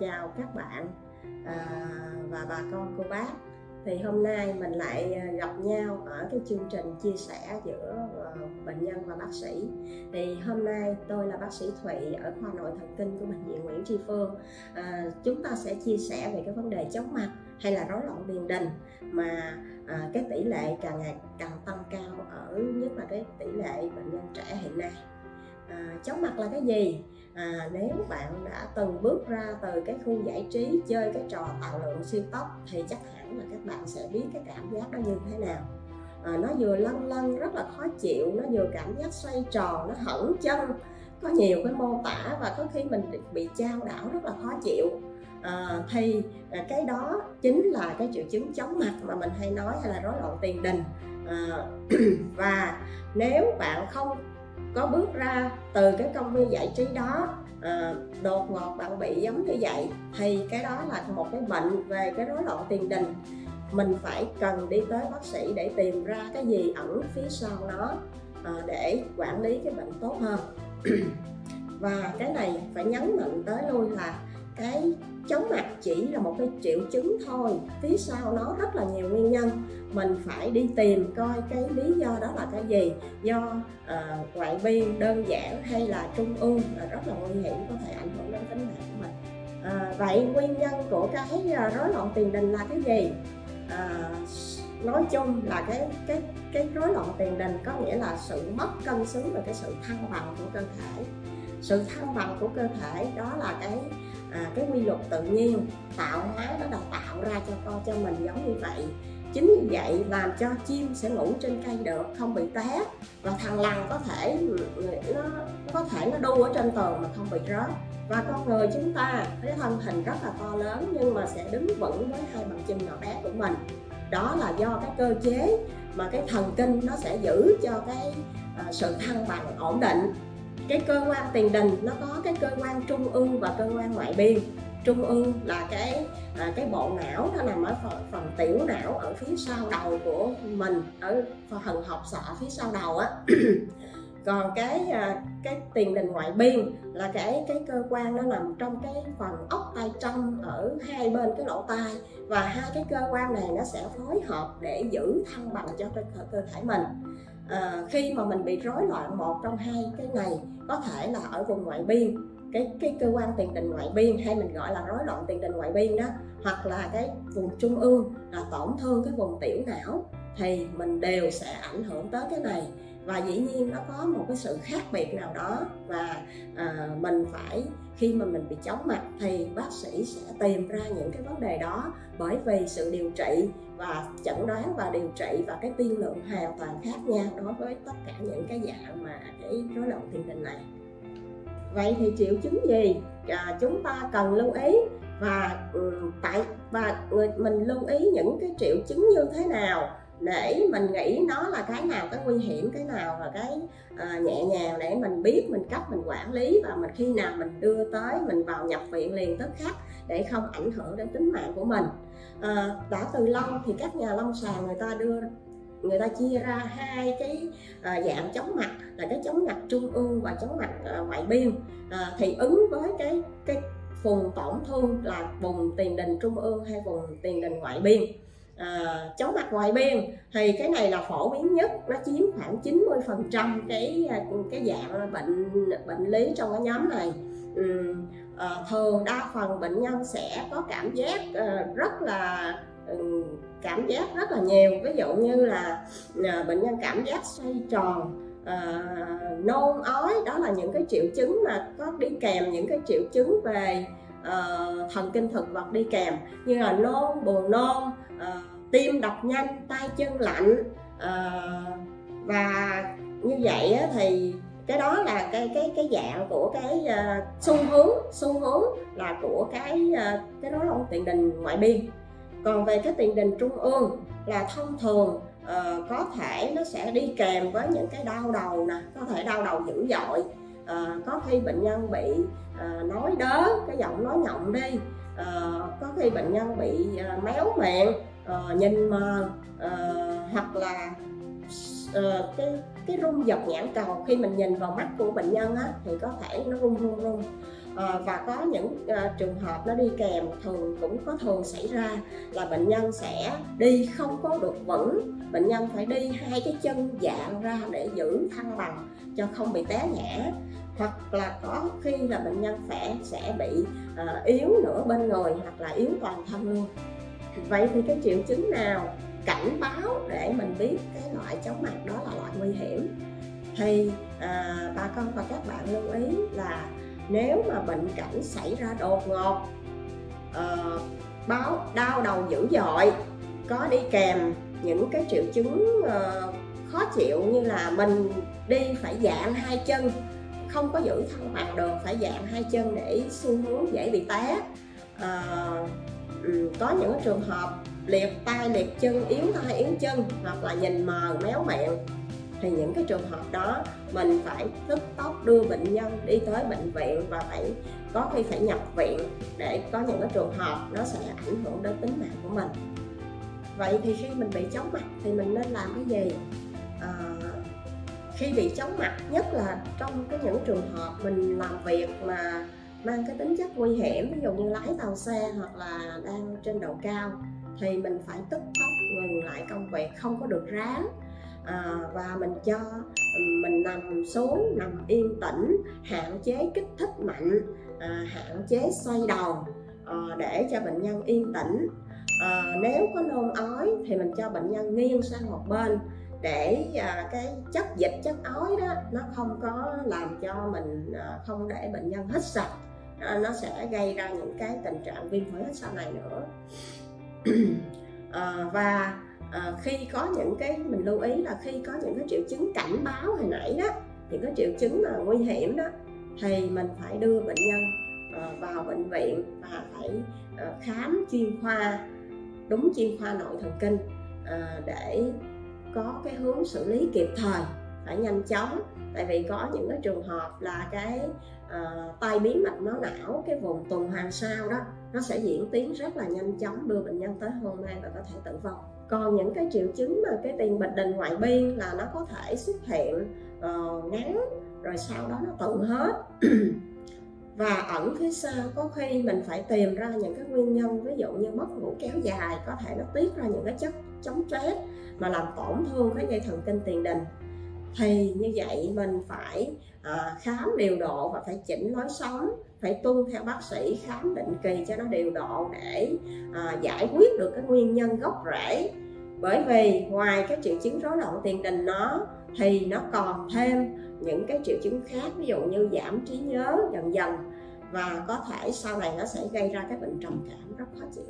chào các bạn à, và bà con cô bác. Thì hôm nay mình lại à, gặp nhau ở cái chương trình chia sẻ giữa à, bệnh nhân và bác sĩ. Thì hôm nay tôi là bác sĩ Thụy ở khoa nội thần kinh của bệnh viện Nguyễn Tri Phương. À, chúng ta sẽ chia sẻ về cái vấn đề chóng mặt hay là rối loạn tiền đình mà à, cái tỷ lệ càng ngày càng tăng cao ở nhất là cái tỷ lệ bệnh nhân trẻ hiện nay à, chóng mặt là cái gì? À, nếu bạn đã từng bước ra từ cái khu giải trí chơi cái trò tạo lượng siêu tốc thì chắc hẳn là các bạn sẽ biết cái cảm giác đó như thế nào. À, nó vừa lăn lăn rất là khó chịu nó vừa cảm giác xoay tròn nó hẩn chân có nhiều cái mô tả và có khi mình bị trao đảo rất là khó chịu. À, thì à, cái đó chính là cái triệu chứng chóng mặt mà mình hay nói hay là rối loạn tiền đình. À, và nếu bạn không có bước ra từ cái công viên giải trí đó à, đột ngột bạn bị giống như vậy thì cái đó là một cái bệnh về cái rối loạn tiền đình. Mình phải cần đi tới bác sĩ để tìm ra cái gì ẩn phía sau nó à, để quản lý cái bệnh tốt hơn. Và cái này phải nhấn mạnh tới luôn là cái chóng mặt chỉ là một cái triệu chứng thôi. Phía sau nó rất là nhiều nguyên nhân. Mình phải đi tìm coi cái lý do đó là cái gì. Do uh, ngoại biên đơn giản hay là trung ương là rất là nguy hiểm có thể ảnh hưởng đến tính mạng của mình. À, vậy nguyên nhân của cái ờ, rối loạn tiền đình là cái gì? À, nói chung là cái cái cái rối loạn tiền đình có nghĩa là sự mất cân xứng và cái sự thăng bằng của cơ thể. Sự thăng bằng của cơ thể đó là cái à, cái quy luật tự nhiên tạo hóa nó đã tạo ra cho con cho mình giống như vậy. Chính vì vậy làm cho chim sẽ ngủ trên cây được không bị té. Và thằng lằn có thể nó, nó có thể nó đu ở trên tường mà không bị rớt. Và con người chúng ta cái thân hình rất là to lớn nhưng mà sẽ đứng vững với hai bàn chân nhỏ bé của mình. Đó là do cái cơ chế mà cái thần kinh nó sẽ giữ cho cái uh, sự thăng bằng ổn định cái cơ quan tiền đình nó có cái cơ quan trung ương và cơ quan ngoại biên. Trung ương là cái à, cái bộ não nó nằm ở phần, phần tiểu não ở phía sau đầu của mình ở phần hộp sọ phía sau đầu á. Còn cái à, cái tiền đình ngoại biên là cái cái cơ quan nó nằm trong cái phần ốc tay trong ở hai bên cái lỗ tai và hai cái cơ quan này nó sẽ phối hợp để giữ thăng bằng cho cơ, cơ thể mình à, khi mà mình bị rối loạn một trong hai cái này có thể là ở vùng ngoại biên cái cái cơ quan tiền đình ngoại biên hay mình gọi là rối loạn tiền đình ngoại biên đó hoặc là cái vùng trung ương là tổn thương cái vùng tiểu não thì mình đều sẽ ảnh hưởng tới cái này và dĩ nhiên nó có một cái sự khác biệt nào đó và à, mình phải khi mà mình bị chóng mặt thì bác sĩ sẽ tìm ra những cái vấn đề đó bởi vì sự điều trị và chẩn đoán và điều trị và cái tiên lượng hoàn toàn khác nhau đối với tất cả những cái dạng mà cái rối loạn tiền đình này. Vậy thì triệu chứng gì? À, chúng ta cần lưu ý và um, tại và người mình lưu ý những cái triệu chứng như thế nào? Để mình nghĩ nó là cái nào cái nguy hiểm cái nào là cái à, nhẹ nhàng để mình biết mình cách mình quản lý và mình khi nào mình đưa tới mình vào nhập viện liền tức khắc để không ảnh hưởng đến tính mạng của mình. À, đã từ lâu thì các nhà lâm sàng người ta đưa người ta chia ra hai cái à, dạng chóng mặt là cái chóng mặt trung ương và chóng mặt à, ngoại biên. À, thì ứng với cái cái vùng tổn thương là vùng tiền đình trung ương hay vùng tiền đình ngoại biên à, chóng mặt ngoài biên thì cái này là phổ biến nhất nó chiếm khoảng 90 phần trăm cái à, cái dạng bệnh bệnh lý trong cái nhóm này. Ừ, à, thường đa phần bệnh nhân sẽ có cảm giác à, rất là cảm giác rất là nhiều. Ví dụ như là à, bệnh nhân cảm giác xoay tròn à, nôn ói đó là những cái triệu chứng mà có đi kèm những cái triệu chứng về uh, thần kinh thực vật đi kèm như là nôn buồn nôn uh, tim đập nhanh tay chân lạnh uh, và như vậy thì cái đó là cái cái cái dạng của cái uh, xu hướng xu hướng là của cái uh, cái rối loạn tiền đình ngoại biên. Còn về cái tiền đình trung ương là thông thường uh, có thể nó sẽ đi kèm với những cái đau đầu nè có thể đau đầu dữ dội à, có khi bệnh nhân bị à, nói đớ cái giọng nói nhọng đi. À, có khi bệnh nhân bị à, méo miệng à, nhìn mờ à, hoặc là à, cái cái rung giật nhãn cầu. Khi mình nhìn vào mắt của bệnh nhân á, thì có thể nó rung rung rung. À, và có những à, trường hợp nó đi kèm thường cũng có thường xảy ra là bệnh nhân sẽ đi không có được vững. Bệnh nhân phải đi hai cái chân dạng ra để giữ thăng bằng cho không bị té ngã hoặc là có khi là bệnh nhân sẽ sẽ bị uh, yếu nửa bên người hoặc là yếu toàn thân luôn. Vậy thì cái triệu chứng nào cảnh báo để mình biết cái loại chóng mặt đó là loại nguy hiểm? Thì à, bà con và các bạn lưu ý là nếu mà bệnh cảnh xảy ra đột ngột à, báo đau đầu dữ dội có đi kèm những cái triệu chứng uh, khó chịu như là mình đi phải dạng hai chân không có giữ thân bằng được phải dạng hai chân để xu hướng dễ bị té. À, có những trường hợp liệt tay liệt chân yếu tay yếu chân hoặc là nhìn mờ méo miệng thì những cái trường hợp đó mình phải tức tốc đưa bệnh nhân đi tới bệnh viện và phải có khi phải nhập viện để có những cái trường hợp nó sẽ ảnh hưởng đến tính mạng của mình. Vậy thì khi mình bị chóng mặt thì mình nên làm cái gì? À, khi bị chóng mặt nhất là trong cái những trường hợp mình làm việc mà mang cái tính chất nguy hiểm ví dụ như lái tàu xe hoặc là đang trên đầu cao thì mình phải tức tốc ngừng lại công việc không có được ráng. À, và mình cho mình nằm xuống nằm yên tĩnh hạn chế kích thích mạnh à, hạn chế xoay đầu à, để cho bệnh nhân yên tĩnh. À, nếu có nôn ói thì mình cho bệnh nhân nghiêng sang một bên để à, cái chất dịch chất ói đó nó không có làm cho mình à, không để bệnh nhân hít sạch à, nó sẽ gây ra những cái tình trạng viêm phổi hít sau này nữa. À, và à, khi có những cái mình lưu ý là khi có những cái triệu chứng cảnh báo hồi nãy đó những cái triệu chứng mà nguy hiểm đó thì mình phải đưa bệnh nhân à, vào bệnh viện và phải à, khám chuyên khoa đúng chuyên khoa nội thần kinh à, để có cái hướng xử lý kịp thời phải nhanh chóng. Tại vì có những cái trường hợp là cái uh, tai biến mạch máu não cái vùng tuần hoàn sau đó nó sẽ diễn tiến rất là nhanh chóng đưa bệnh nhân tới hôn mê và có thể tử vong. Còn những cái triệu chứng mà cái tiền bệnh đình ngoại biên là nó có thể xuất hiện uh, ngắn rồi sau đó nó tự hết. Và ẩn phía sau có khi mình phải tìm ra những cái nguyên nhân ví dụ như mất ngủ kéo dài có thể nó tiết ra những cái chất chống stress mà làm tổn thương cái dây thần kinh tiền đình. Thì như vậy mình phải à, khám điều độ và phải chỉnh lối sống phải tuân theo bác sĩ khám định kỳ cho nó điều độ để à, giải quyết được cái nguyên nhân gốc rễ. Bởi vì ngoài cái triệu chứng rối loạn tiền đình nó thì nó còn thêm những cái triệu chứng khác ví dụ như giảm trí nhớ dần dần và có thể sau này nó sẽ gây ra các bệnh trầm cảm rất khó chịu.